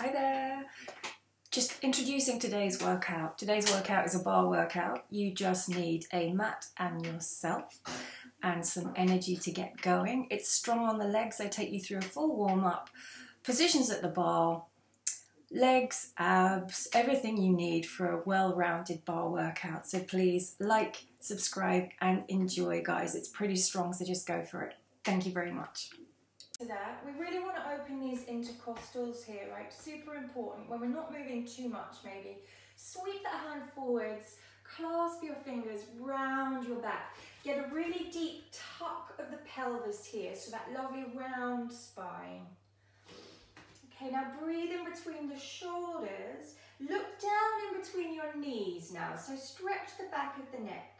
Hi there. Just introducing today's workout. Today's workout is a barre workout. You just need a mat and yourself and some energy to get going. It's strong on the legs. I take you through a full warm up, positions at the barre, legs, abs, everything you need for a well rounded barre workout. So please like, subscribe, and enjoy, guys. It's pretty strong, so just go for it. Thank you very much to that, we really want to open these intercostals here, right? Super important when we're not moving too much maybe. Sweep that hand forwards, clasp your fingers round your back. Get a really deep tuck of the pelvis here, so that lovely round spine. Okay, now breathe in between the shoulders. Look down in between your knees now, so stretch the back of the neck.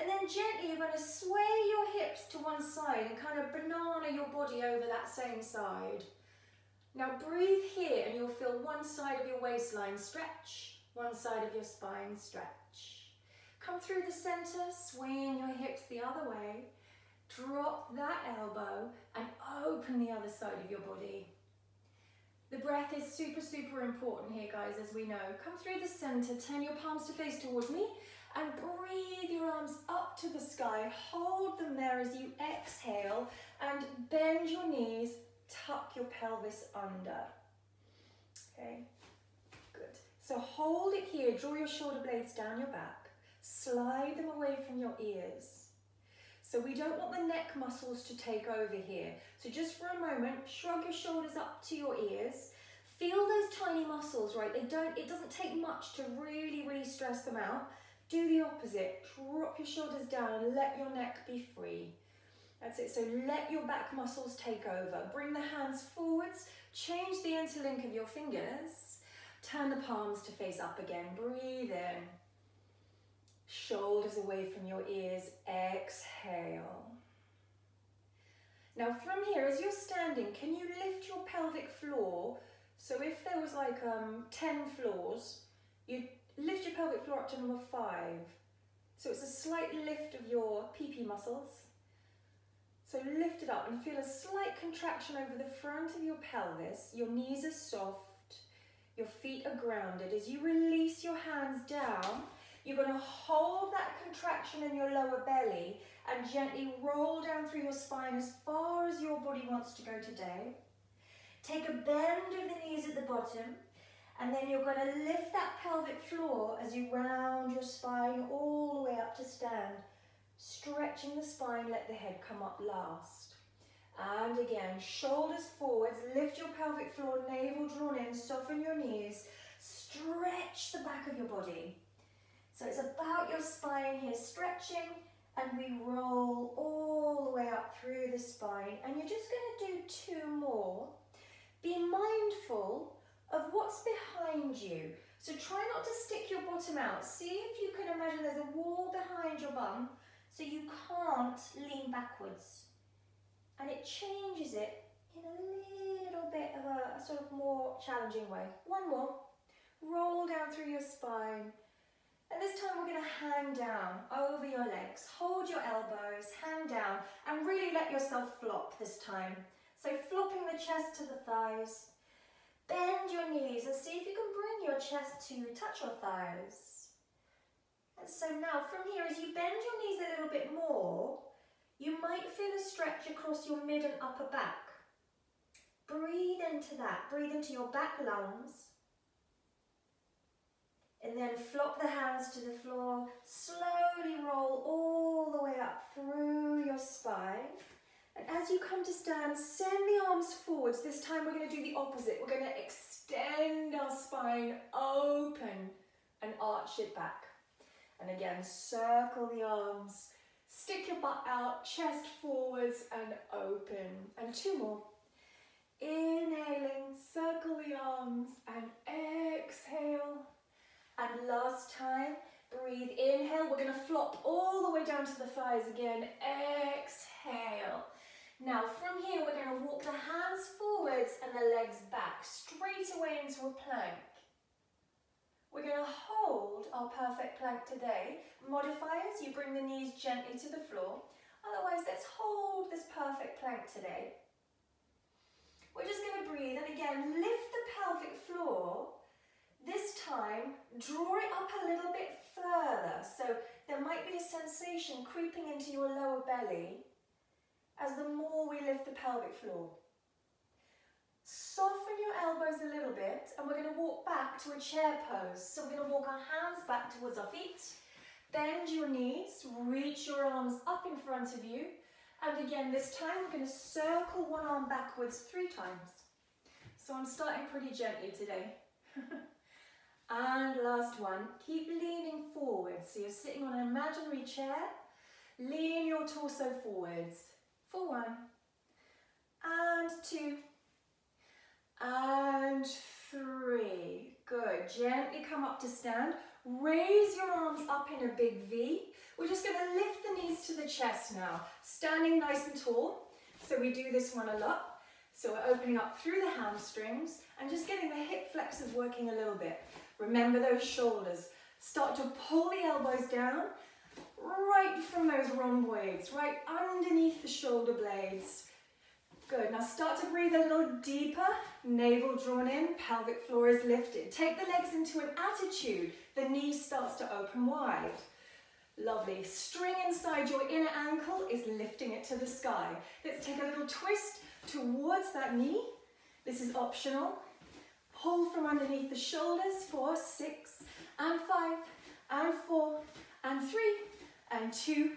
And then gently you're going to sway your hips to one side and kind of banana your body over that same side. Now breathe here and you'll feel one side of your waistline stretch, one side of your spine stretch. Come through the center, swaying your hips the other way. Drop that elbow and open the other side of your body. The breath is super, super important here, guys, as we know. Come through the center, turn your palms to face towards me and breathe your arms up to the sky. Hold them there as you exhale and bend your knees, tuck your pelvis under. Okay, good. So hold it here, draw your shoulder blades down your back, slide them away from your ears. So we don't want the neck muscles to take over here. So just for a moment, shrug your shoulders up to your ears. Feel those tiny muscles, right? They don't, it doesn't take much to really, really stress them out. Do the opposite. Drop your shoulders down let your neck be free. That's it. So let your back muscles take over. Bring the hands forwards. Change the interlink of your fingers. Turn the palms to face up again. Breathe in. Shoulders away from your ears. Exhale. Now from here, as you're standing, can you lift your pelvic floor? So if there was like um, 10 floors, you Lift your pelvic floor up to number five. So it's a slight lift of your PP muscles. So lift it up and feel a slight contraction over the front of your pelvis. Your knees are soft, your feet are grounded. As you release your hands down, you're going to hold that contraction in your lower belly and gently roll down through your spine as far as your body wants to go today. Take a bend of the knees at the bottom and then you're going to lift that pelvic floor as you round your spine all the way up to stand. Stretching the spine, let the head come up last. And again, shoulders forwards, lift your pelvic floor, navel drawn in, soften your knees, stretch the back of your body. So it's about your spine here, stretching, and we roll all the way up through the spine. And you're just going to do two more. Be mindful of what's behind you. So try not to stick your bottom out. See if you can imagine there's a wall behind your bum so you can't lean backwards. And it changes it in a little bit of a, a sort of more challenging way. One more. Roll down through your spine. And this time we're going to hang down over your legs. Hold your elbows, hang down, and really let yourself flop this time. So flopping the chest to the thighs, Bend your knees and see if you can bring your chest to touch your thighs. And so now from here, as you bend your knees a little bit more, you might feel a stretch across your mid and upper back. Breathe into that. Breathe into your back lungs. And then flop the hands to the floor. Slowly roll all the way up through your spine. And as you come to stand, send the arms forwards. This time we're going to do the opposite. We're going to extend our spine open and arch it back. And again, circle the arms. Stick your butt out, chest forwards and open. And two more. Inhaling, circle the arms and exhale. And last time, breathe, inhale. We're going to flop all the way down to the thighs again. Exhale. Now from here we're going to walk the hands forwards and the legs back, straight away into a plank. We're going to hold our perfect plank today. Modifiers, you bring the knees gently to the floor. Otherwise, let's hold this perfect plank today. We're just going to breathe and again lift the pelvic floor. This time, draw it up a little bit further. So there might be a sensation creeping into your lower belly as the more we lift the pelvic floor. Soften your elbows a little bit and we're going to walk back to a chair pose. So we're going to walk our hands back towards our feet, bend your knees, reach your arms up in front of you. And again, this time we're going to circle one arm backwards three times. So I'm starting pretty gently today. and last one, keep leaning forward. So you're sitting on an imaginary chair, lean your torso forwards for one, and two, and three. Good. Gently come up to stand. Raise your arms up in a big V. We're just going to lift the knees to the chest now. Standing nice and tall. So we do this one a lot. So we're opening up through the hamstrings and just getting the hip flexors working a little bit. Remember those shoulders. Start to pull the elbows down right from those rhomboids, right underneath the shoulder blades. Good, now start to breathe a little deeper, navel drawn in, pelvic floor is lifted. Take the legs into an attitude, the knee starts to open wide. Lovely, string inside your inner ankle is lifting it to the sky. Let's take a little twist towards that knee. This is optional. Pull from underneath the shoulders, four, six, and five, and four, and three, and two,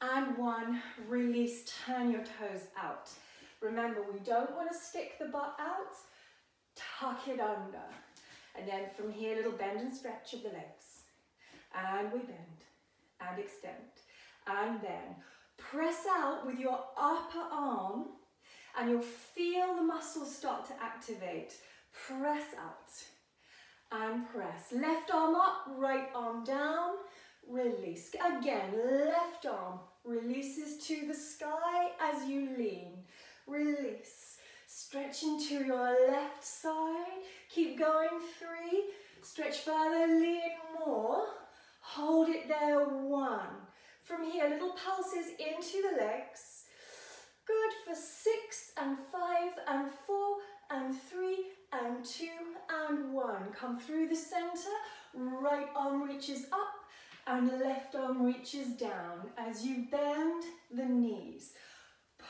and one. Release, turn your toes out. Remember, we don't want to stick the butt out, tuck it under. And then from here, little bend and stretch of the legs. And we bend and extend. And then press out with your upper arm and you'll feel the muscles start to activate. Press out and press. Left arm up, right arm down, release. Again, left arm releases to the sky as you lean release. Stretch into your left side. Keep going, three. Stretch further, lean more. Hold it there, one. From here, little pulses into the legs. Good for six and five and four and three and two and one. Come through the center. Right arm reaches up and left arm reaches down as you bend the knees.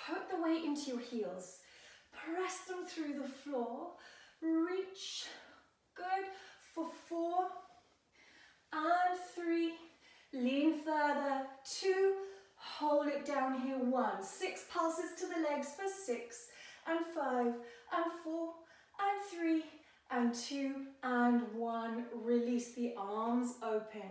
Put the weight into your heels. Press them through the floor. Reach. Good. For four and three. Lean further. Two. Hold it down here. One. Six pulses to the legs for six and five and four and three and two and one. Release the arms open.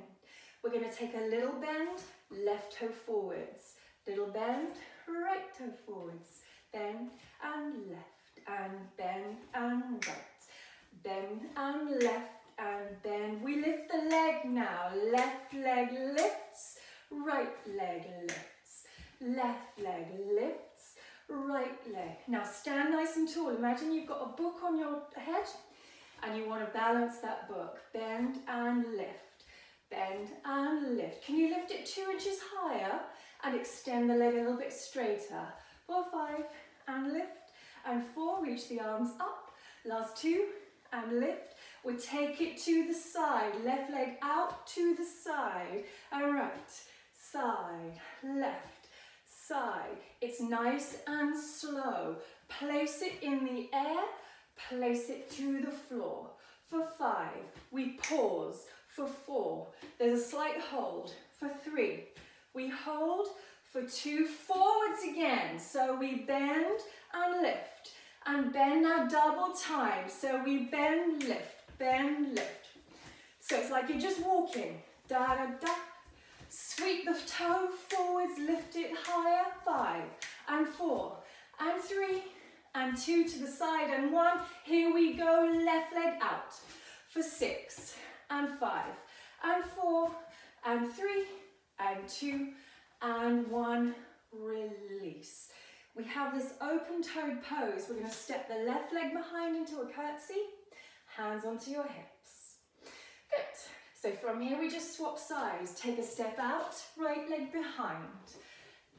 We're going to take a little bend, left toe forwards. Little bend, right toe forwards, bend and left, and bend and right, bend and left, and bend. We lift the leg now, left leg lifts, right leg lifts, left leg lifts, right leg. Now stand nice and tall. Imagine you've got a book on your head and you want to balance that book. Bend and lift, bend and lift. Can you lift it two inches higher? and extend the leg a little bit straighter. Four, five, and lift. And four, reach the arms up. Last two, and lift. We take it to the side. Left leg out to the side. And right, side, left, side. It's nice and slow. Place it in the air. Place it to the floor. For five, we pause. For four, there's a slight hold. For three, we hold for two, forwards again. So we bend and lift, and bend now double time. So we bend, lift, bend, lift. So it's like you're just walking, da da da. Sweep the toe forwards, lift it higher, five, and four, and three, and two to the side, and one. Here we go, left leg out for six, and five, and four, and three, and two, and one, release. We have this open-toed pose. We're going to step the left leg behind into a curtsy, hands onto your hips. Good. So from here we just swap sides. Take a step out, right leg behind,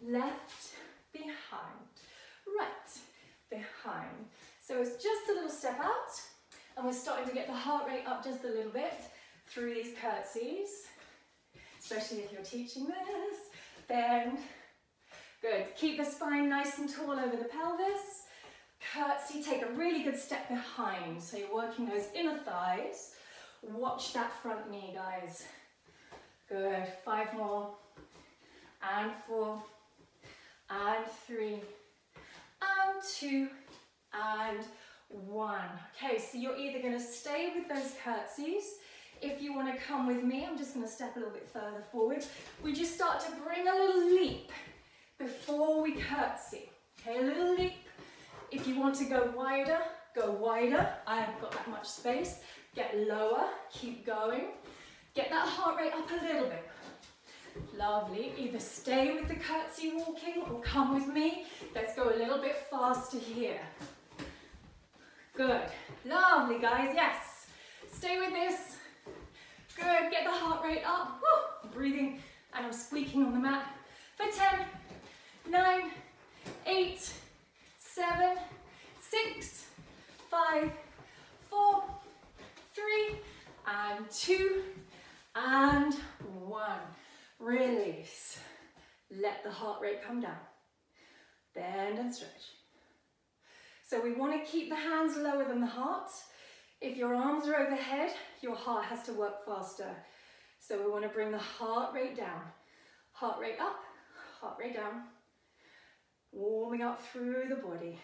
left, behind, right, behind. So it's just a little step out and we're starting to get the heart rate up just a little bit through these curtsies, especially if you're teaching this. Bend. Good. Keep the spine nice and tall over the pelvis. Curtsy, take a really good step behind. So you're working those inner thighs. Watch that front knee, guys. Good. Five more. And four. And three. And two. And one. Okay, so you're either going to stay with those curtsies. If you want to come with me, I'm just going to step a little bit further forward. We just start to bring a little leap before we curtsy. Okay, a little leap. If you want to go wider, go wider. I haven't got that much space. Get lower, keep going. Get that heart rate up a little bit. Lovely. Either stay with the curtsy walking or come with me. Let's go a little bit faster here. Good. Lovely, guys. Yes. Stay with this. Good. Get the heart rate up. Woo. Breathing. And I'm squeaking on the mat for 10, 9, 8, 7, 6, 5, 4, 3, and 2, and 1. Release. Let the heart rate come down. Bend and stretch. So we want to keep the hands lower than the heart. If your arms are overhead, your heart has to work faster. So we want to bring the heart rate down. Heart rate up, heart rate down. Warming up through the body.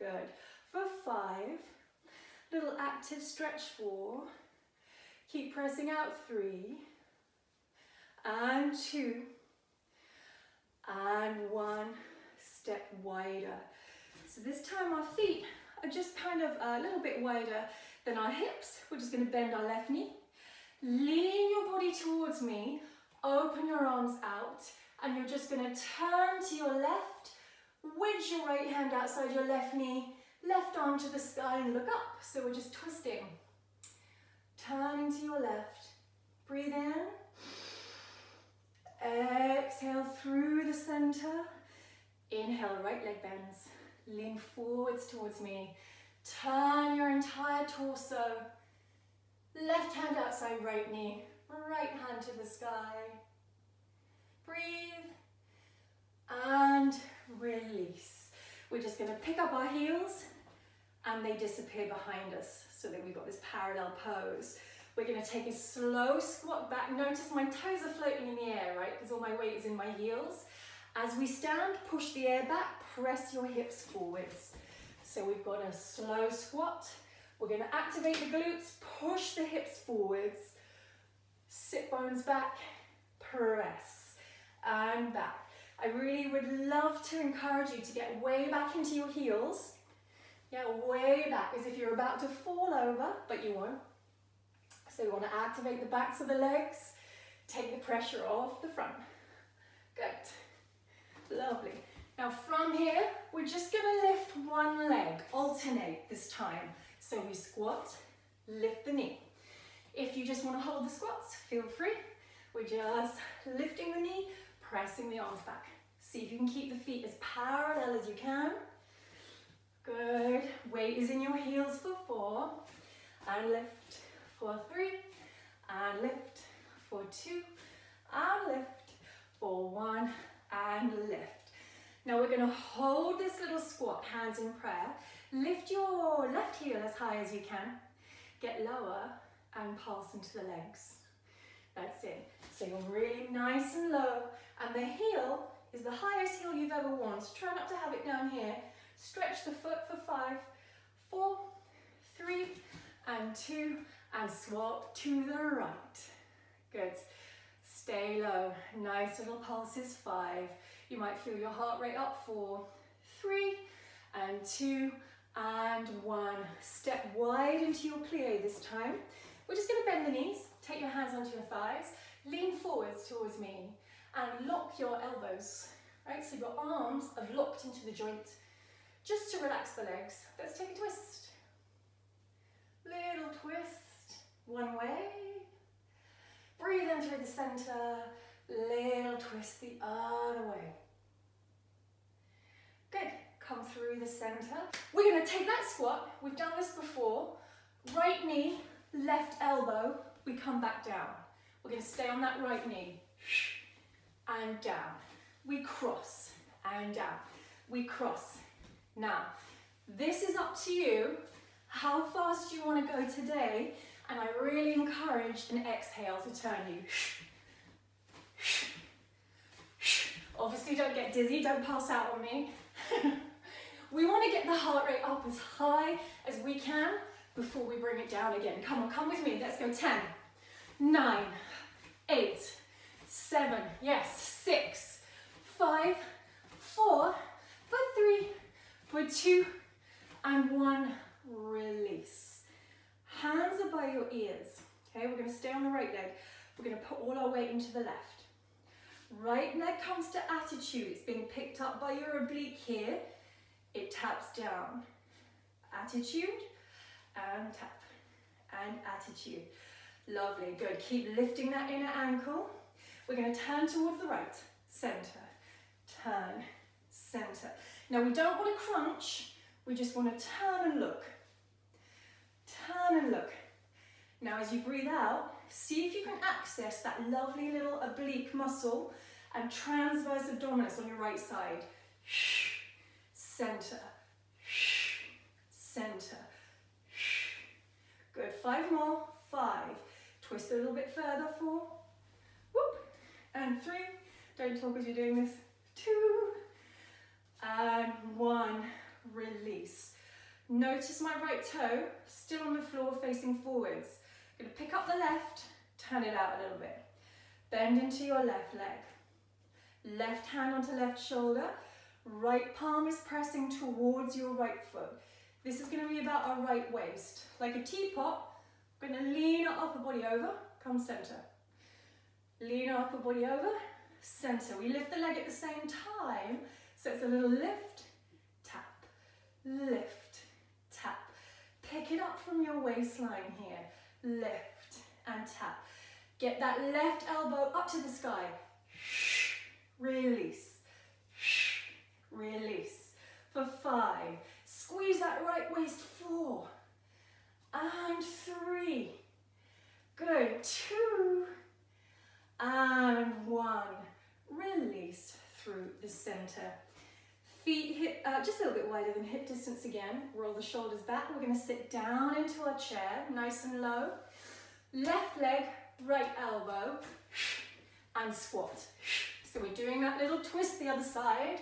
Good. For five, little active stretch four. Keep pressing out three, and two, and one. Step wider. So this time our feet are just kind of a little bit wider than our hips. We're just going to bend our left knee. Lean your body towards me. Open your arms out. And you're just going to turn to your left. Wedge your right hand outside your left knee. Left arm to the sky and look up. So we're just twisting. Turning to your left. Breathe in. Exhale through the center. Inhale, right leg bends. Lean forwards towards me. Turn your entire torso. Left hand outside right knee. Right hand to the sky. Breathe. And release. We're just going to pick up our heels and they disappear behind us so that we've got this parallel pose. We're going to take a slow squat back. Notice my toes are floating in the air, right? Because all my weight is in my heels. As we stand, push the air back, press your hips forwards. So we've got a slow squat. We're going to activate the glutes, push the hips forwards, sit bones back, press, and back. I really would love to encourage you to get way back into your heels. Yeah, way back, as if you're about to fall over, but you won't. So we want to activate the backs of the legs, take the pressure off the front. Good. Lovely. Now from here, we're just to lift one leg, alternate this time. So we squat, lift the knee. If you just want to hold the squats, feel free. We're just lifting the knee, pressing the arms back. See if you can keep the feet as parallel as you can. Good. Weight is in your heels for four. And lift for three. And lift for two. And lift for one and lift. Now we're going to hold this little squat, hands in prayer. Lift your left heel as high as you can. Get lower and pass into the legs. That's it. So you're really nice and low and the heel is the highest heel you've ever worn. So try not to have it down here. Stretch the foot for five, four, three, and two, and swap to the right. Good. Stay low. Nice little pulses. Five. You might feel your heart rate up. Four, three, and two, and one. Step wide into your plie this time. We're just going to bend the knees. Take your hands onto your thighs. Lean forwards towards me and lock your elbows. Right, so your arms have locked into the joint just to relax the legs. Let's take a twist. Little twist, one way. Breathe in through the center, little twist the other way. Good, come through the center. We're gonna take that squat, we've done this before, right knee, left elbow, we come back down. We're gonna stay on that right knee, and down. We cross, and down. We cross. Now, this is up to you, how fast you wanna go today, and I really encourage an exhale to turn you. Obviously don't get dizzy, don't pass out on me. we want to get the heart rate up as high as we can before we bring it down again. Come on, come with me. Let's go 10, 9, 8, 7, yes, 6, 5, 4, for 3, for 2, and 1. Release. Hands are by your ears. Okay, we're going to stay on the right leg. We're going to put all our weight into the left. Right leg comes to attitude. It's being picked up by your oblique here. It taps down. Attitude and tap and attitude. Lovely, good. Keep lifting that inner ankle. We're going to turn towards the right. Center, turn, center. Now we don't want to crunch. We just want to turn and look. Turn and look. Now as you breathe out, see if you can access that lovely little oblique muscle and transverse abdominis on your right side. Shh. Center, Shh. center. Good, five more, five. Twist a little bit further, four, whoop, and three. Don't talk as you're doing this. Two, and one, release. Notice my right toe, still on the floor facing forwards. Gonna pick up the left, turn it out a little bit. Bend into your left leg. Left hand onto left shoulder. Right palm is pressing towards your right foot. This is gonna be about our right waist. Like a teapot, we're gonna lean our upper body over, come center. Lean our upper body over, center. We lift the leg at the same time, so it's a little lift, tap, lift, tap. Pick it up from your waistline here lift and tap. Get that left elbow up to the sky. Release. Release. For five. Squeeze that right waist. Four. And three. Good. Two. And one. Release through the center. Feet hip, uh, just a little bit wider than hip distance again. Roll the shoulders back. We're going to sit down into our chair, nice and low. Left leg, right elbow, and squat. So we're doing that little twist the other side.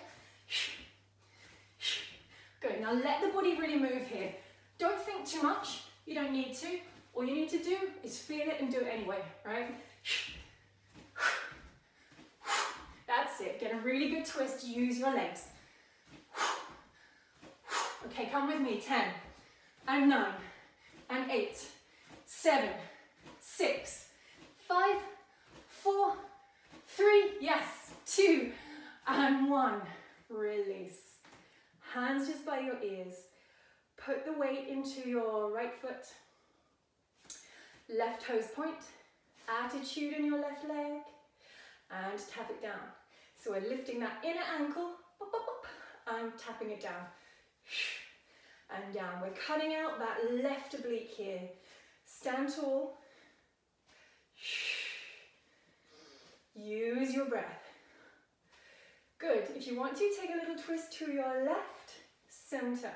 Good, now let the body really move here. Don't think too much, you don't need to. All you need to do is feel it and do it anyway, right? That's it, get a really good twist, use your legs. Okay, come with me. 10 and 9 and 8, 7, 6, 5, 4, 3, yes, 2 and 1. Release. Hands just by your ears. Put the weight into your right foot. Left toes point. Attitude in your left leg. And tap it down. So we're lifting that inner ankle and tapping it down and down. We're cutting out that left oblique here. Stand tall. Use your breath. Good. If you want to, take a little twist to your left, center,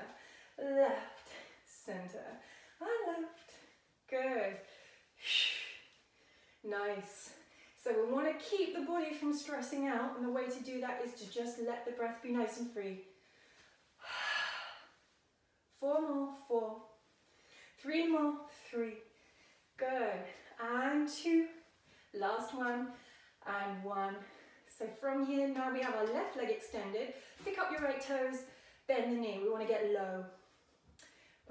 left, center, and left. Good. Nice. So we want to keep the body from stressing out, and the way to do that is to just let the breath be nice and free. Four more, four. Three more, three. Good. And two. Last one. And one. So from here, now we have our left leg extended. Pick up your right toes, bend the knee. We want to get low.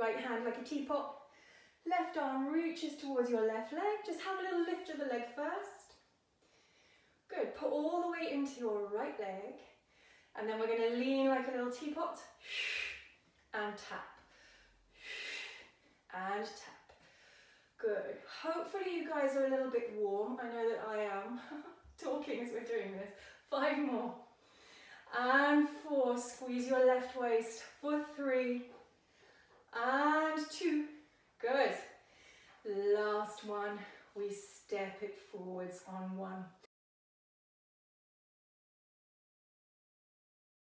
Right hand like a teapot. Left arm reaches towards your left leg. Just have a little lift of the leg first. Good. Put all the weight into your right leg. And then we're going to lean like a little teapot and tap and tap. Good. Hopefully you guys are a little bit warm. I know that I am talking as we're doing this. Five more. And four. Squeeze your left waist for three. And two. Good. Last one. We step it forwards on one.